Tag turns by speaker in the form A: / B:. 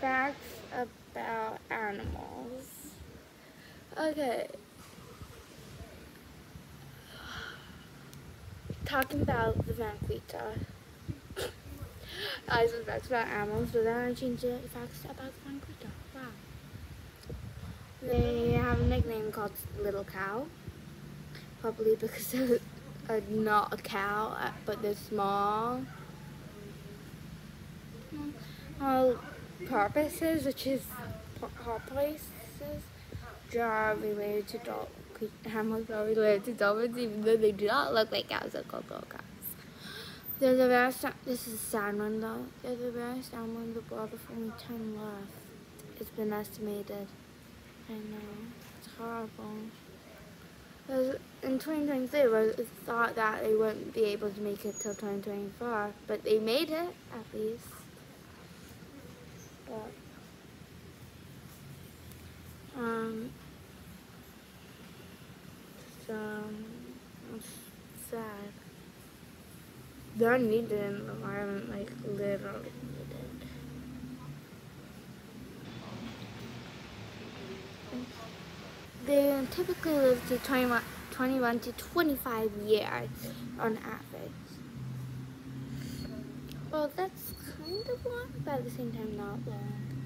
A: facts about animals. Okay. Talking about the Vaquita. I said facts about animals, but then I changed it facts about the Vaquita. Wow. They have a nickname called Little Cow. Probably because they're uh, not a cow, uh, but they're small. Well, porpoises, which is hot places, are related to dog. Animals are related to dolphins, even though they do not look like cows or cocoa cows. They're the best. This is a sad one though. They're the best animal in the world with only ten left. It's been estimated. I know. It's horrible. In 2023, it was thought that they wouldn't be able to make it till 2024, but they made it at least. But, um, so, it's sad. They're needed in the environment, like literally needed. They typically live to 21, 21 to 25 years on average. Well, that's kind of long, but at the same time not long.